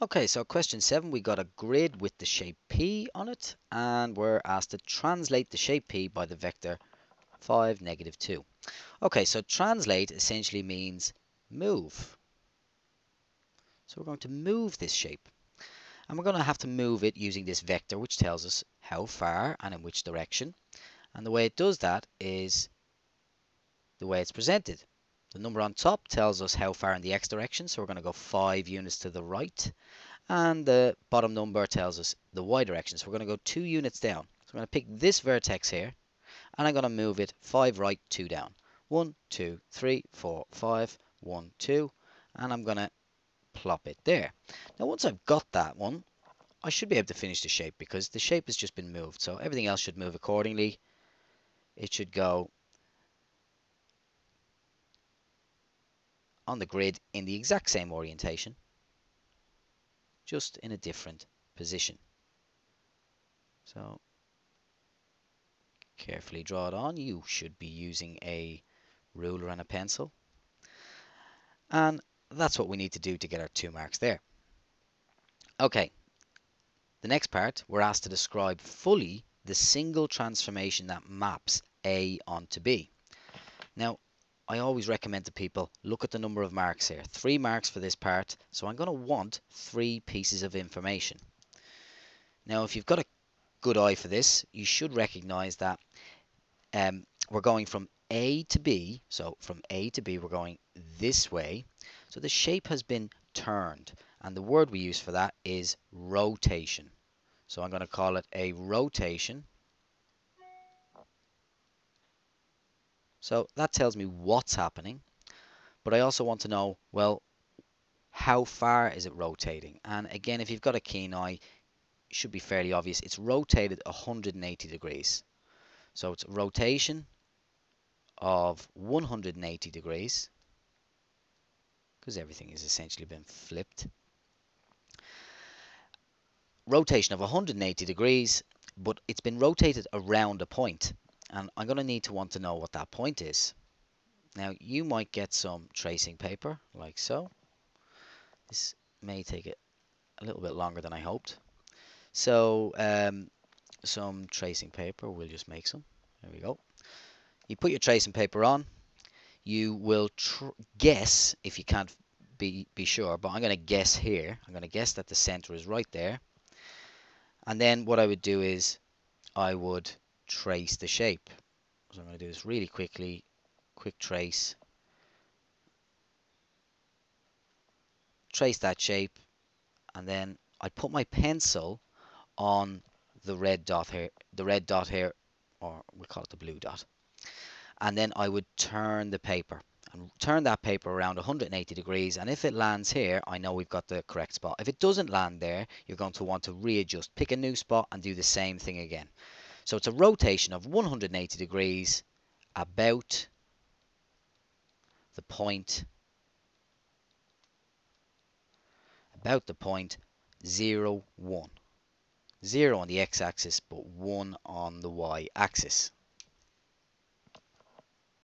Okay, so question 7, we got a grid with the shape P on it, and we're asked to translate the shape P by the vector 5, negative 2. Okay, so translate essentially means move. So we're going to move this shape. And we're going to have to move it using this vector, which tells us how far and in which direction. And the way it does that is the way it's presented. The number on top tells us how far in the x direction, so we're going to go 5 units to the right. And the bottom number tells us the y direction, so we're going to go 2 units down. So I'm going to pick this vertex here, and I'm going to move it 5 right, 2 down. 1, 2, 3, 4, 5, 1, 2, and I'm going to plop it there. Now once I've got that one, I should be able to finish the shape because the shape has just been moved, so everything else should move accordingly. It should go on the grid in the exact same orientation, just in a different position. So carefully draw it on. You should be using a ruler and a pencil. And that's what we need to do to get our two marks there. Okay, the next part, we're asked to describe fully the single transformation that maps A onto B. Now, I always recommend to people, look at the number of marks here. Three marks for this part, so I'm going to want three pieces of information. Now, if you've got a good eye for this, you should recognize that um, we're going from A to B. So from A to B, we're going this way. So the shape has been turned. And the word we use for that is rotation. So I'm going to call it a rotation. So that tells me what's happening. But I also want to know, well, how far is it rotating? And again, if you've got a keen eye, should be fairly obvious. It's rotated 180 degrees. So it's rotation of 180 degrees because everything has essentially been flipped. Rotation of 180 degrees, but it's been rotated around a point and I'm going to need to want to know what that point is. Now you might get some tracing paper like so. This may take it a little bit longer than I hoped. So um, some tracing paper, we'll just make some. There we go. You put your tracing paper on. You will guess, if you can't be, be sure, but I'm going to guess here. I'm going to guess that the center is right there. And then what I would do is I would trace the shape. So I'm going to do this really quickly, quick trace. Trace that shape and then I put my pencil on the red dot here, the red dot here, or we call it the blue dot. And then I would turn the paper and turn that paper around 180 degrees and if it lands here I know we've got the correct spot if it doesn't land there you're going to want to readjust pick a new spot and do the same thing again so it's a rotation of 180 degrees about the point about the point 0 1 0 on the x-axis but 1 on the y-axis